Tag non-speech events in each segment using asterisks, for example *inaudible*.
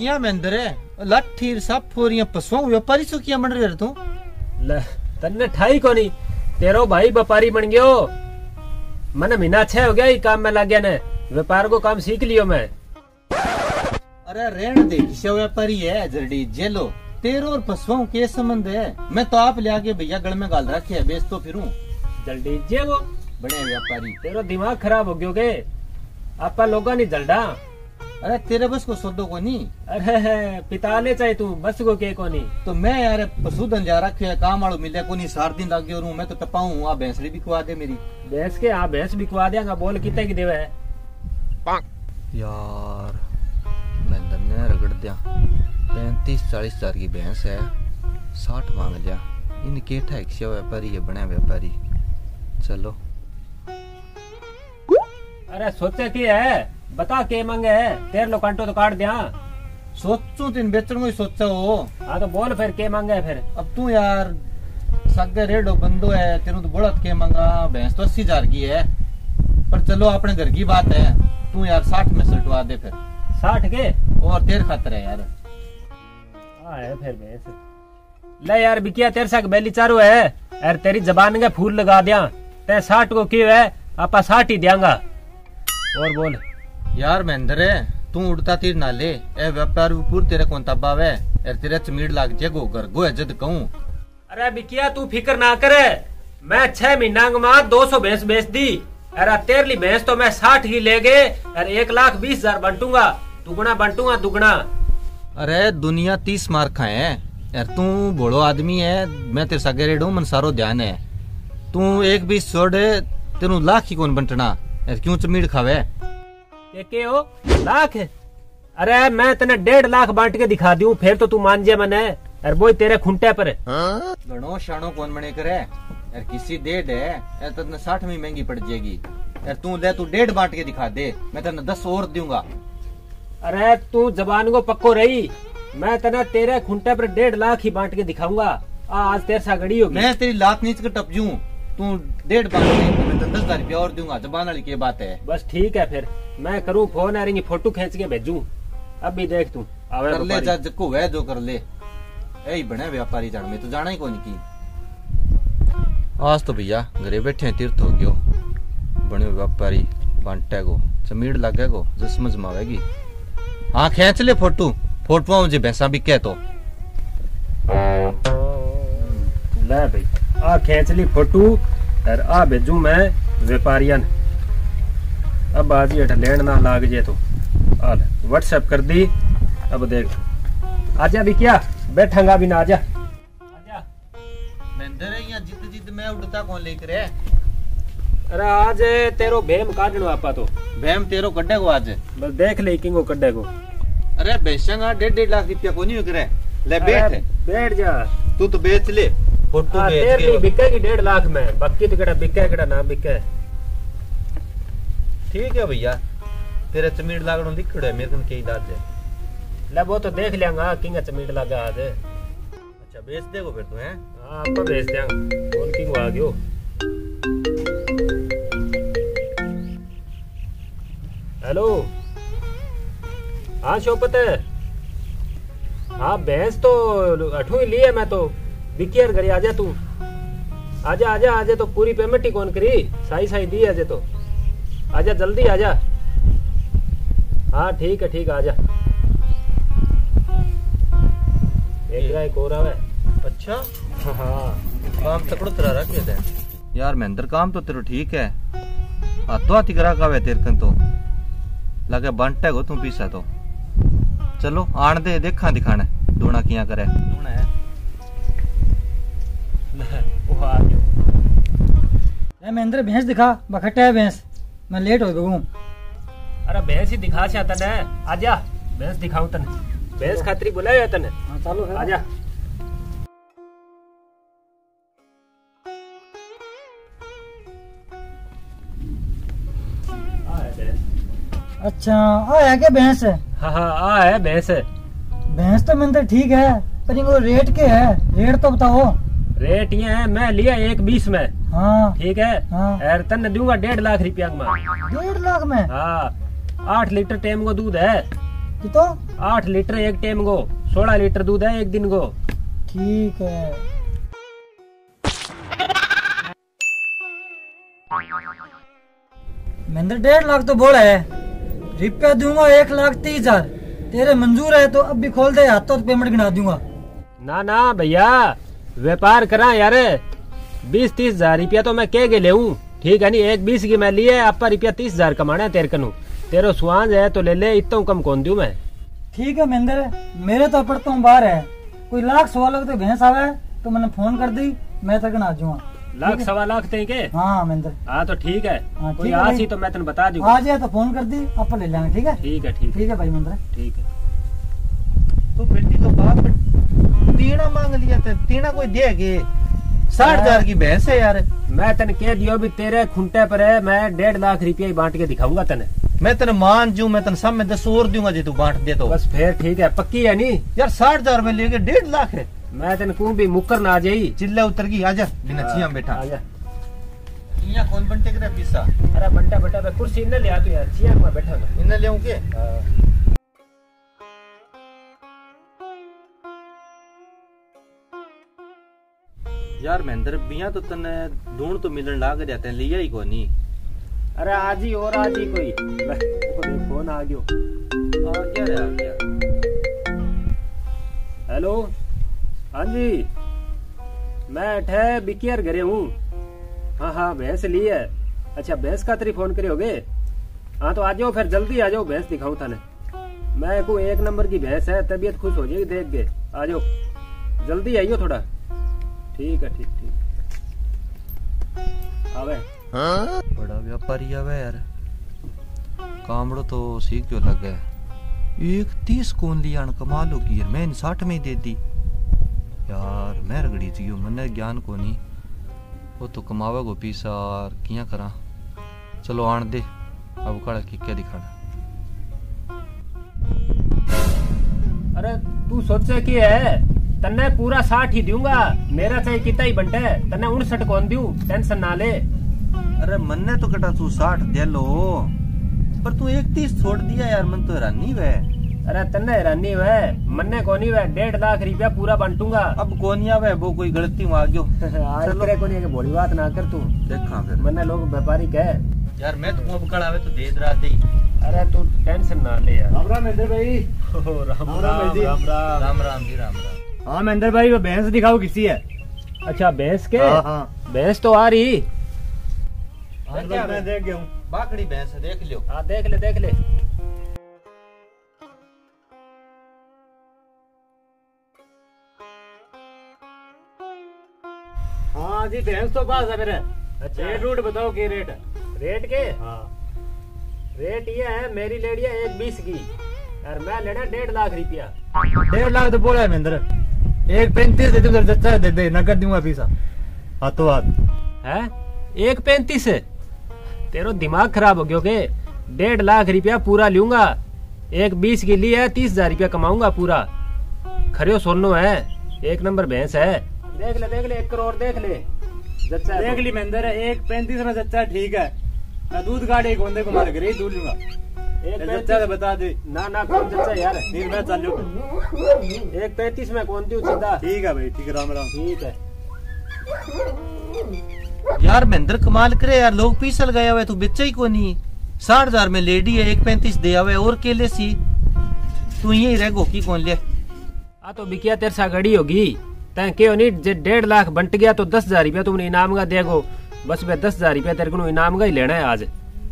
लाठी सब फोरियाँ पसवा व्यापारी सो किया बन रहे तू? ले तन्ने ठाई कोनी। तेरो भाई व्यापारी बन गयो। मन महीना छह हो गया ही काम में लग गया ने। व्यापार को काम सीख लियो मैं। अरे रेण दे किसे व्यापारी है? जरडी जेलो। तेरो और पसवाओं के संबंध है? मैं तो आप ले आके भैया गल में गाल रखे है बेच तो फिरूं। जल्दी जे वो बड़े व्यापारी। तेरो दिमाग खराब हो गयो के आपा लोगा नहीं जल्दा। अरे तेरे बस को सौदो को नहीं अरे पिता ले चाहे तू बस को के कोनी। तो मैं यार पशुधन जा रखे है काम वालों मिले को नहीं सार दिन लग गयो रू मैं तो टपाऊं आ भैंसड़ी भी कुआ दे मेरी। भैंस के हाँ भैंस बिकवा देगा बोल कितने की देवे है? यार महेंद्र ने रगड़ दिया। पैंतीस चालीस हज़ार की भैंस है साठ मांग लिया इन के ठैक्सी व्यापारी है बने व्यापारी। चलो। अरे सोचे की है? बता के मांगे है तेरे लो कंटो तो काट दिया। सोचू तीन बेचण ही सोचा। हो हाँ तो बोल फिर के मांगे है फिर? अब तू यार सगे रेडो बंदो है तेरू तो बड़त के मंगा भैंस तो अस्सी हज़ार की है। पर चलो अपने घर की बात है। तू यार साठ में सलटवा दे फिर। साठ के? और तेरे खातर है यार। हाँ है फिर भैंस। ले यार बिकिया तेरे साथ बेली चारू है। यार तेरी जबान के फूल लगा दिया। ते साठ को क्यों है? आपा साठ ही देंगा और बोल। यार महेंद्र तू उड़ता तीर ना ले ए व्यापार पूर तेरे कौन तबाव तेरे चमीड़ लाग जेगो घर गो जद कहूँ। अरे बिकिया तू फ़िक्र ना करे। मैं छह महीना में दो सौ भैंस बेच दी अरे तेरली भैंस तो मैं साठ ही ले गए। अरे एक लाख बीस हज़ार बंटूँगा। दुगना बंटूँगा दुगना। अरे दुनिया तीस मार खाए है। यार तू भोड़ो आदमी है। मैं तेरे सगे रेड हूँ मन सारो ध्यान है। तू एक बीस छोड़ तेरू लाख ही कौन बंटना? यार क्यों चमीड़ खावे? के के हो? लाख? अरे मैं तने डेढ़ लाख बांट के दिखा दू फिर तो तू मान जे मने। अरे वो तेरे खुंटे पर। घणो शाणो कौन बने करे? यार किसी डेढ़ है यार तेने साठ में महँगी पड़ जाएगी। यार तू ले तू डेढ़ बांट के दिखा दे मैं तेने दस और दूँगा। अरे तू जबान को पक्को रही। मैं तने तेरे खुंटे पर डेढ़ लाख ही बांट के दिखाऊँगा। आज तेरे सा गड़ी होगी। मैं तेरी लात नीच के टप जूं तू डेढ़ तो मैं दस हज़ार रुपया और दूँगा जबान वाली की बात है? बस ठीक है फिर। मैं करूँ फ़ोन आ रही फ़ोटो खींच के भेजू। अब भी देख तू कर ले। जा जको वह जो कर ले। यही बने व्यापारी जान में तो जाना ही कौन की। आज तो भैया घरे बैठे तीर्थ हो गयो। बने व्यापारी बांटे को चमीड़ लगे को जसम जमावेगी हाँ खींच ले फ़ोटो फ़ोटो मुझे भैंसा भी कह तो। ले भाई। आ खींच ली फ़ोटो और आ भेजू मैं व्यापारियन। अब आज ये लेन ना लाग जे तो। आ ले व्हाट्सएप कर दी अब देख। आजा भी क्या बैठांगा भी ना आजा। आजा। महेंद्र यहाँ जित जित मैं उड़ता कौन लेकर है? अरे आज तेरो भेम काटनो आपा तो। भैम तेरो कड्डे को आज। बस देख ले किंगो कड्डे को। अरे बेचेगा डेढ़ डेढ़ लाख रुपया को नहीं करे ले बैठ। बैठ जा। तू तो बेच ले। फ़ोटो हाँ, बेच तेरी के बिकेगी डेढ़ लाख में। बाकी तो केड़ा बिके केड़ा ना बिके। ठीक है भैया। तेरे चमीड़ लागणो दिखड़ो है मेरे कन के इलाज है ले वो तो देख लेंगा किंग चमीट लगा आज अच्छा बेच देगो फिर तू हैं? हाँ आपको भेज देंगे। फ़ोन किंग आ गयो? हेलो? हाँ शोपत है। हाँ भैंस तो अठू ही ली है मैं तो। बिकियर करी आजा तू। आजा आजा आजा तो पूरी पेमेंट ही कौन करी? साई साई दी आजे तो। आजा जल्दी आजा। हाँ ठीक है ठीक आजा। एक अच्छा? हाँ। काम तकड़ो तेरा रखे थे यार महेंद्र काम तो तेरो ठीक है। हाथों हाथी करा कावे तेरे कन तो लगे बंटे को तू पीसा तो। चलो आन दे देखा दिखाने। दोना किया करे? दोना है। आ गयो महेंद्र भैंस दिखा बखटे है भैंस। मैं लेट हो गया अरे भैंस ही दिखा छा तने आजा भैंस दिखाऊँ तने। भैंस खातरी बुलायो है तने। हाँ चालू है। आजा है। अच्छा आ है क्या भैंस? हाँ हाँ आ है भैंस। भैंस तो महेंद्र ठीक है पर इनको रेट के है? रेट तो बताओ। रेट ये है मैं लिया एक बीस में। हाँ। ठीक है? हाँ। तने दूँगा डेढ़ लाख रुपया में डेढ़ लाख में? हाँ। आठ लीटर टेम को दूध है। कितो? आठ लीटर एक टेम गो सोलह लीटर दूध है एक दिन गो ठीक है। महेंद्र डेढ़ लाख तो बोला है। रुपया दूँगा एक लाख तीस हज़ार। तेरे मंजूर है तो अब भी खोल दे हाथों तो पेमेंट गिना दूँगा। ना ना भैया। व्यापार करा यार बीस तीस हज़ार रुपया तो मैं कह के ले ठीक है नहीं एक बीस की मैं लिए आप रुपया तीस हज़ार कमाना है तेरे कनु तेरो सुहाज है तो ले ले इतना कम कौन दू मैं ठीक है महेंद्र मेरे तो पड़ता हूँ बाहर है कोई लाख सवा लाख तो भैंस आवे तो मैंने फ़ोन कर दी मैं तक ना जाऊँगा लाख सवा लाख ते के हाँ महेंद्र हाँ तो ठीक है हाँ, कोई ठीक है तो मैं तेन बता दूँगा आ जाए तो फ़ोन कर दी आप ले लेंगे ठीक है ठीक है ठीक है भाई महेंद्र ठीक है तू बेटी तो बाप तीना मांग लिया थे तीना कोई देगे साठ हज़ार की भैंस है यार मैं तेन कह दियो भी तेरे खुंटे पर है मैं डेढ़ लाख रुपया बांट के दिखाऊँगा तेने मैं तेने मान जू मैं तेने सब में दस और दूँगा जी तू बांट दे तो बस फिर ठीक है पक्की है नी यार साठ हज़ार में लेके डेढ़ लाख है मैं तेन कहूँ भी मुकर ना आ जाई चिल्ला उतर गई आजा बिना छिया बैठा आ जा यहाँ कौन बनते करे पिस्सा अरे बंटा बंटा मैं कुर्सी न ले आ तू यार चिया में बैठा मैं इन्हें ले के यार महेंद्र बिया तो तने ढूंढ तो मिलन लाग जाते हैं लिया ही कोनी। अरे आज ही और आज ही कोई। फ़ोन आ गयो। आ गया रे, आ गया। हेलो? हाँ जी। मैं ठे बिकियर घरे हूँ। हाँ हाँ भैंस ली है। अच्छा भैंस का तरी फ़ोन करोगे हाँ तो आ जाओ फिर जल्दी आ जाओ भैंस दिखाऊँ थाने। मैं को एक नंबर की भैंस है तबीयत खुश हो जाएगी देख के। आ जाओ। जल्दी आइयो थोड़ा। ठीक है ठीक ठीक। आवे। बड़ा व्यापारी आवे यार। कामड़ो तो सीख क्यों लग? गया एक तीस कौन लिया कमाल होगी यार मैंने साठ में ही दे दी। यार मैं रगड़ी थी मन्ने ज्ञान को नहीं वो तो कमावे को पीसा और किया करा? चलो आन दे अब कड़ा की क्या दिखाना? अरे तू सोचे की है? तन्ने पूरा साठ ही दूँगा मेरा चाहे कितना ही बंटे तन्ने उनसठ कौन दू टेंशन ना ले। अरे मन्ने तो कटा तू साठ दे लो। पर तू एक तीस छोड़ दिया यार मन तो हैरानी वे अरे तन्ने हैरानी वे मन्ने कोनी वे डेढ़ लाख रुपया पूरा बांटूँगा। अब कोनिया वे वो कोई गलती हुआ गयो। *laughs* आज तेरे को नहीं भोली बात ना कर तू। देखा फिर। मन्ने लोग व्यापारी कह। यार मैं तो अब कड़ावे तो दे दरा दे अरे तू टेंशन ना ले यार। राम राम भाई। *laughs* राम राम। राम राम। राम राम जी राम राम। हाँ महेंद्र भाई वो भैंस दिखाओ किसी है। अच्छा भैंस के? हाँ हाँ। भैंस तो आ रही। हाँ, मैं देख गया हूँ। बाकड़ी भैंस है देख लियो। हाँ देख ले देख ले। हाँ जी भैंस तो पास है मेरे। अच्छा। रेट रूट बताओ की रेट है? रेट के? हाँ। रेट ये है मेरी लेडी है एक बीस की। और मैं लेना डेढ़ लाख रुपया। डेढ़ लाख तो बोला है महेंद्र एक पैंतीस दे दूँगा जच्चा दे दे नकद दूँगा पीसा। हाथों हाथ है? एक पैंतीस? है तेरो दिमाग खराब हो गयो के डेढ़ लाख रुपया पूरा लूँगा। एक बीस की ली है तीस हज़ार रुपया कमाऊँगा पूरा। खरियो सोनो है। एक नंबर भैंस है। देख ले देख ले एक करोड़ देख ले। जच्चा देख तो। ली महेंद्र एक पैंतीस में जच्चा ठीक है। मैं दूध गाड़ी एक बंदे को मार कर दूध लूँगा। एक पैंतीस तो बता दे। ना ना कौन जच्चा यार? ठीक मैं चल एक पैंतीस में कौन दी सीधा? ठीक है भाई ठीक राम राम। ठीक है। यार महेंद्र कमाल करे यार लोग पीसल गए हुए तू बेचा ही को नहीं? साठ हज़ार में लेडी है एक पैंतीस दे आवे और केले सी। तू यही रह गो की कौन ले? आ तो बिकिया तेरे सा गड़ी होगी। तैं क्यों नहीं जे डेढ़ लाख बंट गया तो दस हज़ार रुपया तुमने इनाम का देगो बस मैं दस हज़ार रुपया तेरे को इनाम का ही लेना है आज।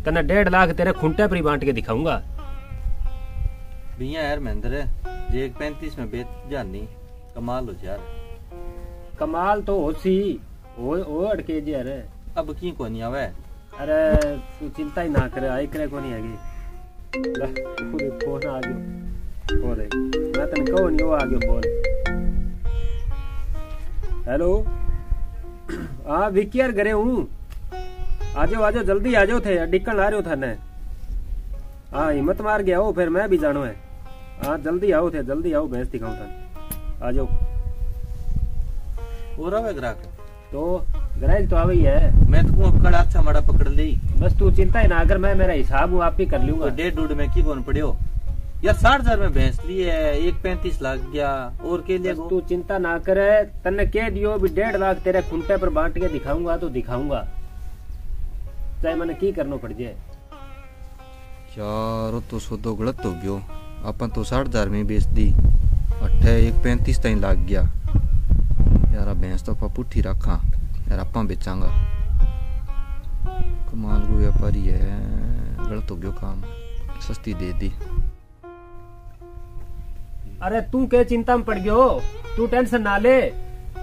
तने डेढ़ लाख तेरे खुंटे पर ही बांट के दिखाऊँगा। भैया यार महेंद्र जे एक पैंतीस में बेच जानी कमाल हो यार। कमाल तो हो सी ओ ओ अड़के जी अरे अब की को नहीं आवे? अरे तू चिंता ही ना करे आई करे को नहीं आगे पूरे फ़ोन आ गयो। है मैं तने कहो नहीं वो आ गयो फ़ोन। हेलो? हाँ विकी यार घरे हूँ। आजो आजो जल्दी आ जाओ थे डिक्कन आ रहे हो थाने। हाँ हिम्मत मार गया हो फिर मैं भी जानो है। हाँ जल्दी आओ थे जल्दी आओ भैंस दिखाऊँ थाने। आ जाओ और आवे ग्राहक? तो ग्राहक तो आ गई है। मैं तो अब कड़ा अच्छा माड़ा पकड़ ली। बस तू चिंता ही ना अगर मैं मेरा हिसाब हूँ आप ही कर तो लूँगा डेढ़ डूड में की कौन पड़ियो यार साठ हज़ार में भैंस ली है एक पैंतीस लाख गया और के लिए तू चिंता ना करे तन्ने कह दियो भी डेढ़ लाख तेरे खुंटे पर बांट के दिखाऊँगा तो दिखाऊँगा। चाहे मैंने की करना पड़ जाए। यार तो सौदो गलत हो गयो। अपन तो साठ हज़ार में बेच दी अठे एक पैंतीस ताई लाग गया। यार भैंस तो आपा पुठी रखा। यार आपा बेचांगा। कमाल को व्यापारी है। गलत हो गयो काम। सस्ती दे दी। अरे तू के चिंता में पड़ गयो? तू टेंशन ना ले।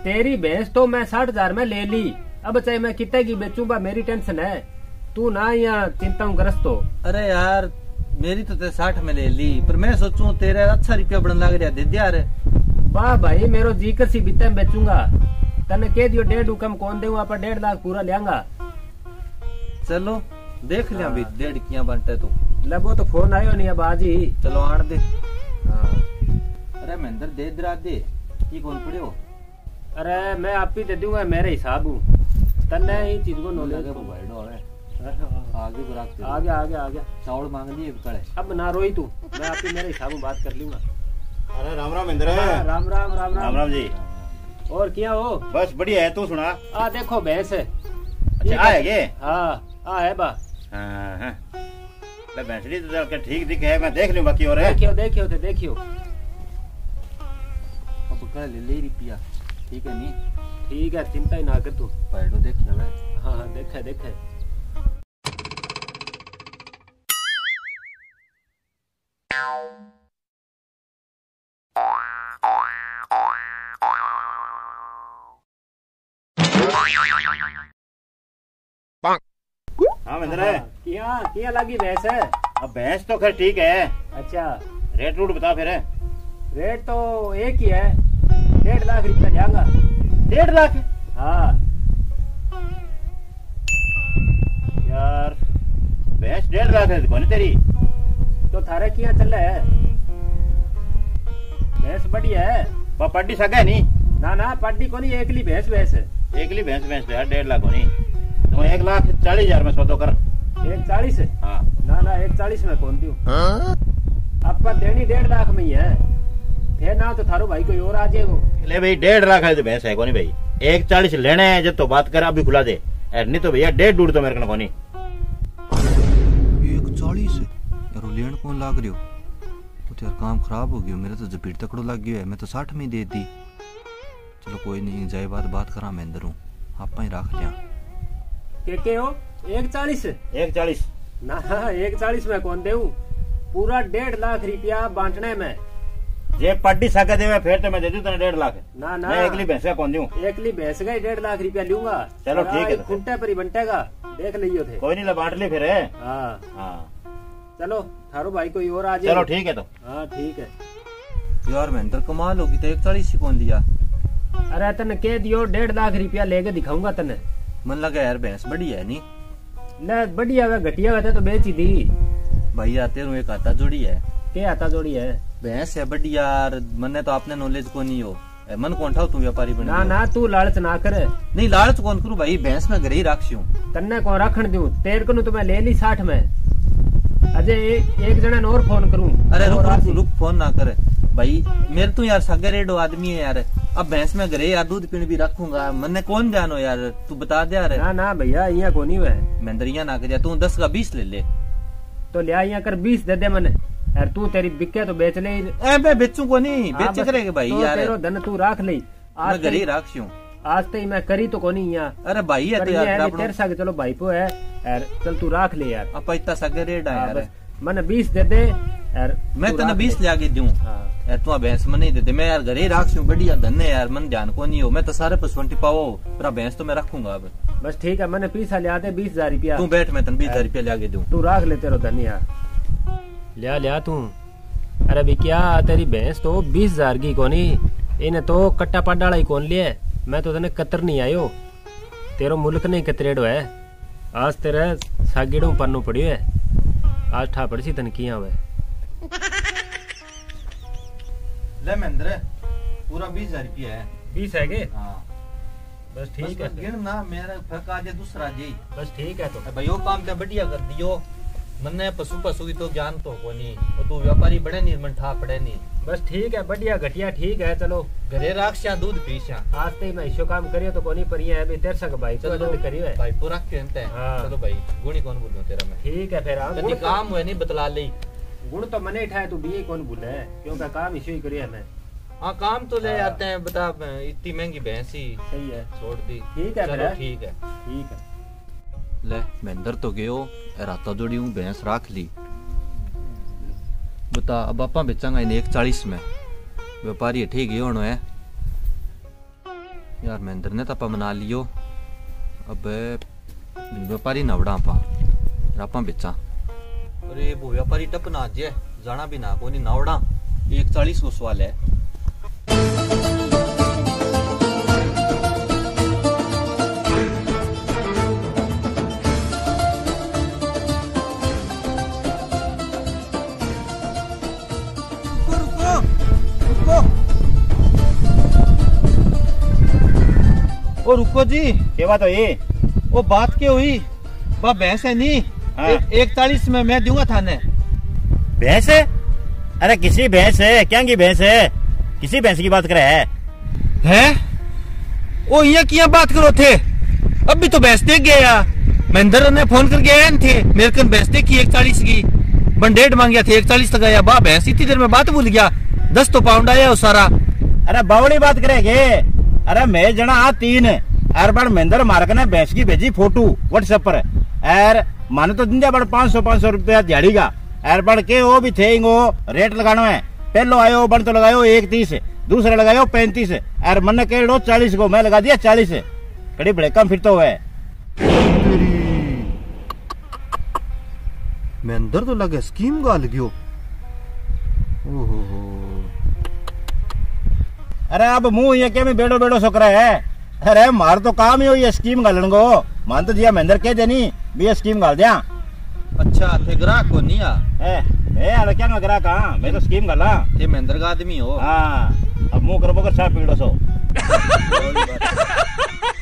तेरी भैंस तो मैं साठ हज़ार में ले ली। अब चाहे मैं कितने की बेचूँगा मेरी टेंशन है। तू ना यहाँ चिंता ग्रस्त हो। अरे यार मेरी तो ते साठ में ले ली पर मैं सोचूं तेरे अच्छा रुपया बढ़न लग रहा दे दिया रे। वाह भाई मेरो जीकर सी बीते बेचूँगा। तने कह दियो डेढ़ हुकम कौन दे आप डेढ़ लाख पूरा लियांगा। चलो देख लिया भी डेढ़ किया बनते तो। लगो तो फ़ोन आयो नहीं अब आज ही। चलो आण दे। हाँ। अरे महेंद्र दे दरा दे। की कौन पड़े हो अरे मैं आप ही दे दूँगा मेरे हिसाब हूँ। तन्ने ही चीज़ को नॉलेज *laughs* आगे ग्राहक आ गया आ गया आ गया चावल मांग लिए कड़े। अब ना रोई तू। मैं आप ही मेरे हिसाब में बात कर लूँगा। अरे राम राम इंद्र। हाँ, राम राम राम राम। राम राम जी। और क्या हो? बस बढ़िया है तू सुना। आ देखो भैंस है। अच्छा आ है। ये हाँ आ है बा। हाँ हाँ। ले भैंसड़ी तो चल के ठीक दिखे है। मैं देख लूँ बाकी और देखियो देखियो थे देखियो। अब कल ले ले रुपया। ठीक है नहीं ठीक है चिंता ही ना कर तू। पैडो देख ले हाँ हाँ देखे देखे हाँ किया किया लगी भैंस है अब भैंस तो खैर ठीक है। अच्छा। रेट रूट बता फिर। रेट तो एक ही है। डेढ़ लाख रुपया जाएगा। डेढ़ लाख? हाँ। यार भैंस डेढ़ लाख है कौन तेरी? तो थारे किया चल रहा है? भैंस बढ़िया है। पापड़ी सगा है नहीं ना ना पार्टी को नहीं एकली भैंस भैंस। है एकली भैंस भैंस यार डेढ़ लाख होनी। तो एक लाख चालीस हज़ार में सौदो कर। एक चालीस? है। हाँ ना ना एक चालीस में कौन दू? आपका देनी डेढ़ लाख में ही है। थे ना तो थारो भाई कोई और आ जाएगा। ले भाई डेढ़ लाख है तो भैंस है कोनी भाई? एक चालीस लेने हैं जब तो बात कर अभी खुला दे। नहीं तो भैया डेढ़ डूढ़ तो मेरे को कोनी कौन लाग रही हो? तो यार काम खराब हो गयो। मेरे तो जपीट तकड़ो लग गयो है। मैं तो साठ में ही दे दी। चलो कोई नहीं जाए बात बात करा मैं अंदर हूँ। आप ही रख लिया के के हो? एक चालीस? एक चालीस। ना एक चालीस में कौन देऊ? पूरा डेढ़ लाख रुपया बांटने में। जे पट्टी सका देवे फिर तो मैं दे दूँ तेने डेढ़ लाख। ना ना। मैं एकली भैंस का कौन दूँ एकली भैंस का ही डेढ़ लाख रुपया लूँगा। चलो ठीक है तो। पर ही बंटेगा। देख लियो थे कोई नहीं ले बांट ली फिर। है हाँ। हाँ। चलो थारो भाई कोई और आ जाए। चलो ठीक है तो। हाँ ठीक है। यार महेंद्र कमाल होगी तो एक चालीस ही कौन लिया? अरे तने कह दियो डेढ़ लाख रुपया लेके दिखाऊँगा तने मन लगा यार भैंस बढ़िया है नहीं ले बढ़िया वे घटिया वे तो बेच ही दी। भाई आते रू एक आता जोड़ी है। के आता जोड़ी है? भैंस है बढ़िया यार मने तो आपने नॉलेज को नहीं हो मन कौन था तू व्यापारी बन ना ना तू लालच ना करे। नहीं लालच कौन करू भाई? भैंस में घर ही राखी हूँ तन्ने को रखण दूँ तेरे को तो मैं ले ली साठ में। अजय एक, जने ने और फ़ोन करूँ? अरे रुक रुक रुक फ़ोन ना करे। भाई मेरे तो यार सगे रेडो आदमी है यार। अब भैंस में घरे यार दूध पीने भी रखूँगा। मन्ने कौन जानो यार? तू बता दे यार। ना ना भैया यहाँ को नहीं हुआ महेंद्रिया ना कर तू दस का बीस ले ले। तो ले यहाँ कर बीस दे दे मने यार तू तेरी बिके तो बेच ले। ए मैं बेचू को नहीं हाँ, बेच करेगा भाई तो यार। तेरो धन तू राख ले। आज घर ही तई- आज तक मैं करी तो कोनी यहाँ अरे भाई है तो है तेरे साथ चलो भाई को है। यार चल तू राख ले यार। अपा इतना सगे रेड है हाँ, यार। बस। मने बीस दे दे यार मैं तू तेने बीस ले। के दूँ? हाँ। यार तू भैंस में नहीं देते मैं यार घरे ही राखी हूँ बढ़िया धन है यार मन ध्यान को नहीं हो। मैं तो सारे पशुवंटी पाओ पर भैंस तो मैं रखूँगा अब। बस ठीक है मैंने पीसा लिया दे बीस हज़ार रुपया। तू बैठ मैं तन बीस हज़ार रुपया ले के दूँ। तू राख ले तेरो धन यार। लिया लिया तू। अरे भी क्या तेरी भैंस तो बीस हज़ार की कोनी। इन्हें तो कट्टा पाडाला ही कौन लिया मैं तो तने कतर नहीं आयो। तेरो मुल्क नहीं कतरेड़ो है। आज तेरे सागिड़ों पन्नू पड़ियो है। आज ठा पड़ी सी तन किया हुआ ले महेंद्र पूरा बीस हज़ार रुपया है। बीस है के हाँ। बस ठीक है गिर ना मेरा फ़र्क आ जाए दूसरा जी। बस ठीक है तो। भाई वो काम तो बढ़िया कर दियो। मन्ने पशु पशु की तो ज्ञान तो कोनी और तू व्यापारी बड़े नहीं मन ठा पड़े नहीं बस ठीक है बढ़िया घटिया ठीक है चलो घरे राखश्या दूध पीश्या आज ते मैं इशो काम करियो तो कोनी पर ये है भी तेरे संग भाई को आनंद करियो है भाई पूरा कहते हैं हाँ। चलो भाई गुणी कौन बोलूँ तेरा मैं ठीक है फिर गुण तो- काम हुए नहीं बतला ले गुण तो मने उठाए तू भी कौन भूले है क्योंकि काम इशो ही करियो मैं हाँ काम तो ले। आते हैं बता इतनी महँगी भैंस ही सही है छोड़ दी ठीक है चलो ठीक है ठीक है ले महेंद्र तो गयो राता जोड़ी हूँ भैंस राख ली बता अब आपा बेचांगा इन एक चालीस में व्यापारी ही होना है यार महेंद्र ने तो आपा मना लियो अब व्यापारी नवड़ा आपा आपा बेचा अरे वो व्यापारी टप ना जे जाना भी ना कोनी नावड़ा एक चालीस को सवाल है रुको जी। ये बात हुई? वो बात क्या हुई? बा भैंस है नहीं। हाँ। एक में मैं दूँगा थाने। भैंस है? अरे किसी भैंस है? क्या की भैंस है? किसी भैंस की बात करे है? है? ओ ये किया बात करो थे। अब भी तो भैंस देख गया। महेंद्र ने फ़ोन कर गया थे। मेरे कन भैंस देखी एक चालीस की। बंडेड मांग गया थे एक चालीस तक आया। बा भैंस इतनी देर में बात भूल गया। दस तो पाउंड आया वो सारा। अरे बावड़ी बात करेगे अरे मैं जना आ तीन। अर बड़ महेंद्र मार्क ने भैंस की भेजी फ़ोटो व्हाट्सएप पर। एर माने तो दिन बड़ पाँच सौ पाँच सौ रुपया दिहाड़ी का। एर बड़ के वो भी थे वो रेट लगाना है। पहलो आयो बन तो लगायो एक तीस दूसरे लगायो पैंतीस। एर मन के लो चालीस को मैं लगा दिया चालीस। कड़ी बड़े कम फिर तो है। महेंद्र तो लगे स्कीम गाल गयो। ओहो अरे अब मुँह ये के में बेड़ो बेड़ो सोकरा है। अरे मार तो काम ही हो ये स्कीम गालन को। मान तो जिया महेंद्र कह देनी भी ये स्कीम गाल दिया। अच्छा थे ग्राहक को नहीं आ? ए मैं अरे क्या नगरा कहा मैं तो स्कीम गाला थे महेंद्र का आदमी हो। हाँ अब मुँह करबो कर सा पीड़ो सो। *laughs*